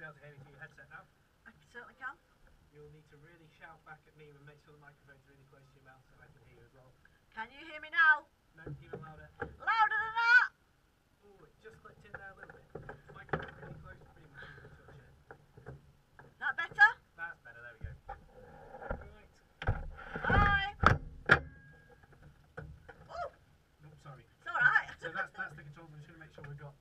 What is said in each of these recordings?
be able to hear me through your headset now. I certainly can. You'll need to really shout back at me and make sure the microphone's really close to your mouth so I can hear you as well. Can you hear me now? No, even louder. Louder than that? Oh, it just clicked in there a little bit. Microphone really close to me, you touch it. That better? That's better, there we go. Right. Bye. Oh, Oh, sorry. it's all right. So that's that's the control. We're just going to make sure we've got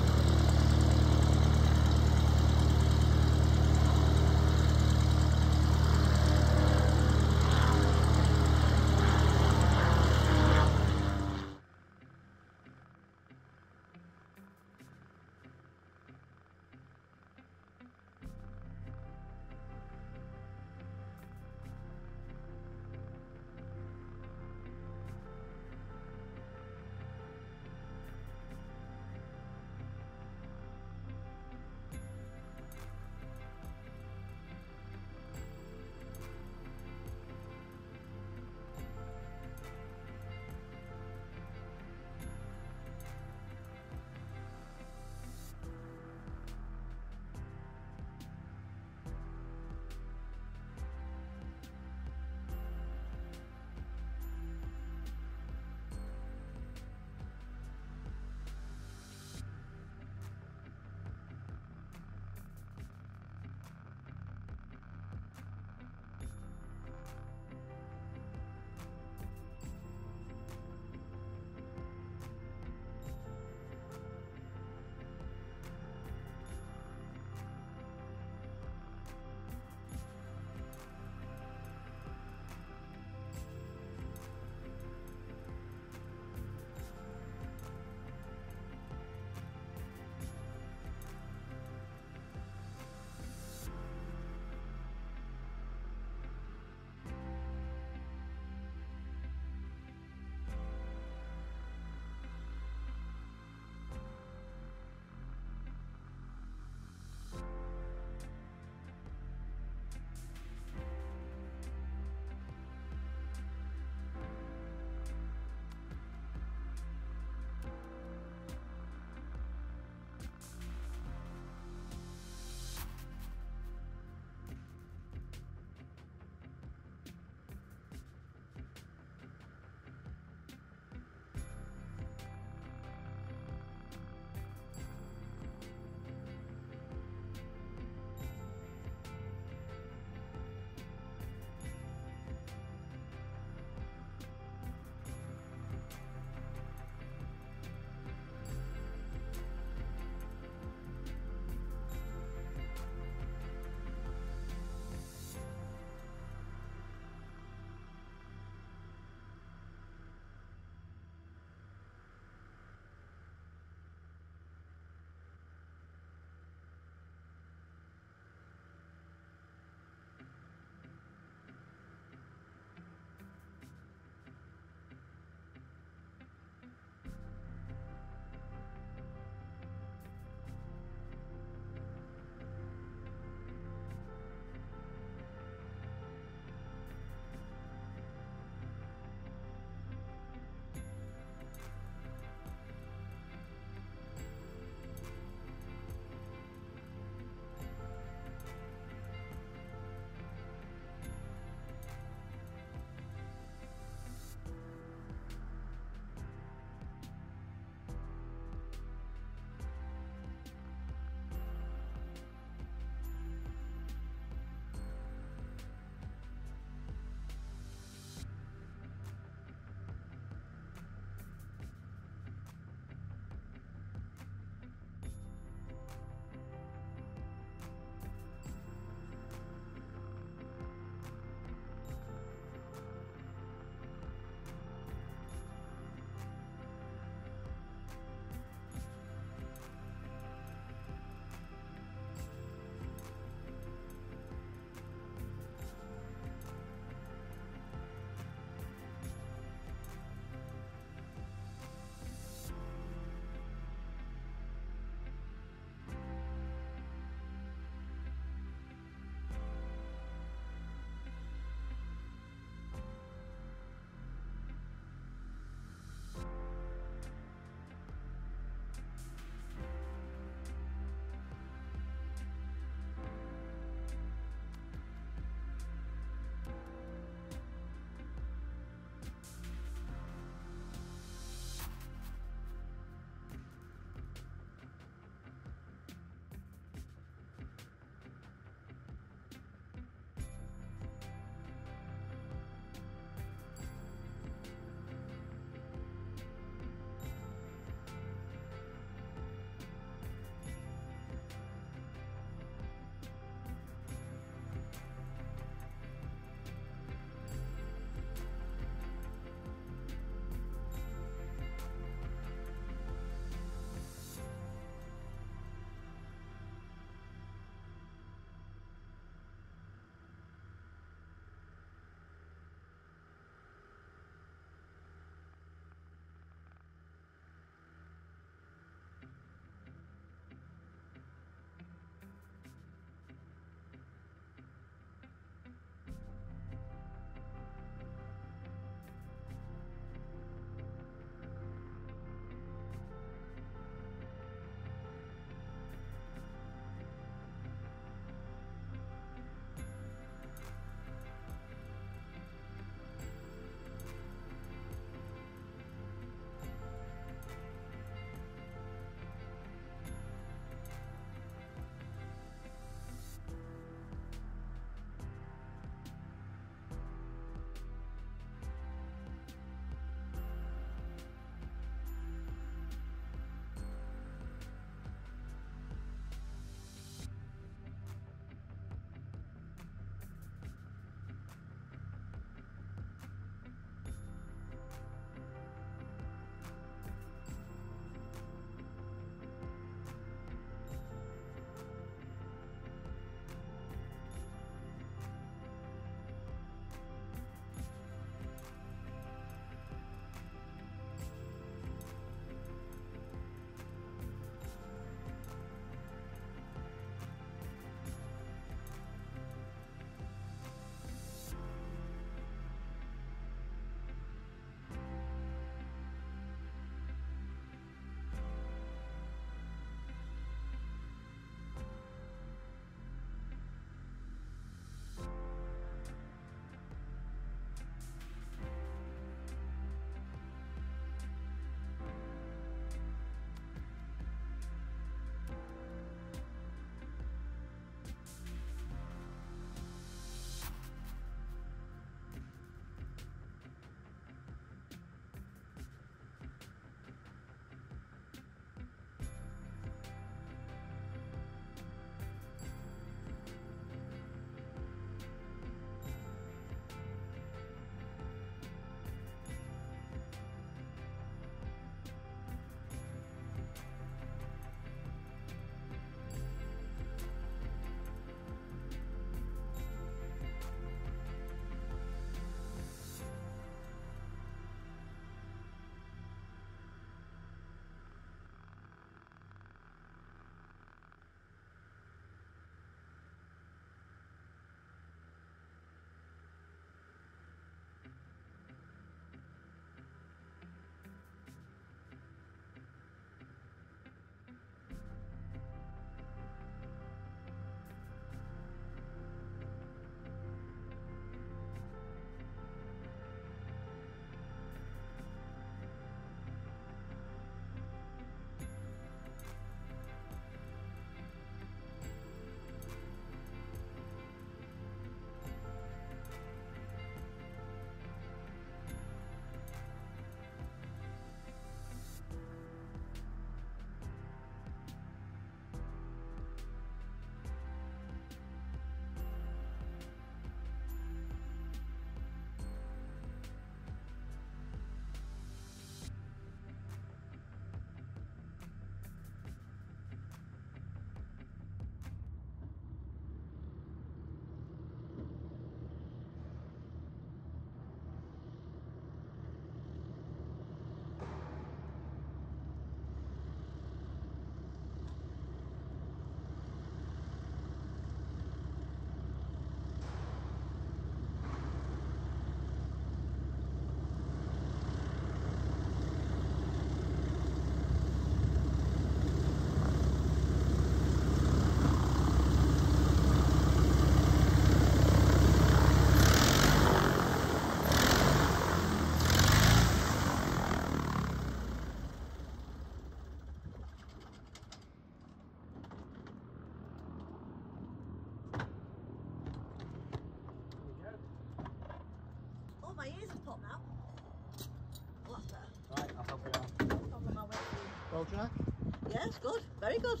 Very good.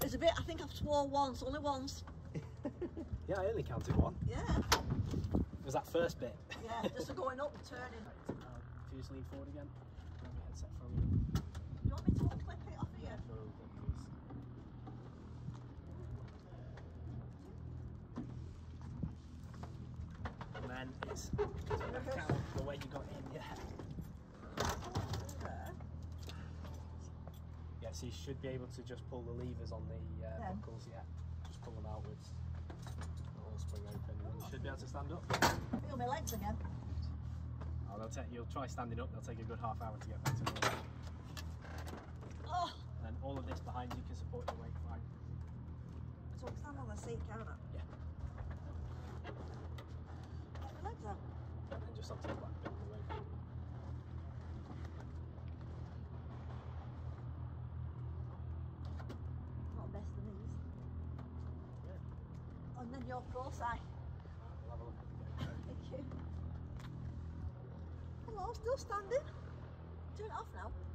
It's a bit, I think I've swore once, only once. Yeah, I only counted one. Yeah, It was that first bit. yeah, just going up and turning. Right, uh, if you just lean forward again, grab your headset from you. You want me to clip it off here? No, please. And then it's out the way you got in, yeah. There. Yeah, so you should be able to just pull the levers on the uh, Yeah. buckles, yeah. Just pull them outwards. The whole spring open, and you should be able to stand up. Feel my legs again. Oh, they'll take, you'll try standing up, they'll take a good half hour to get back to normal. Oh, And all of this behind you can support your weight fine. so I can stand on the seat, can't I? Yeah. Get my legs out. And just onto the back bit of the way. Not best of these. Then your the game. Thank you. Hello, still standing. Turn it off now.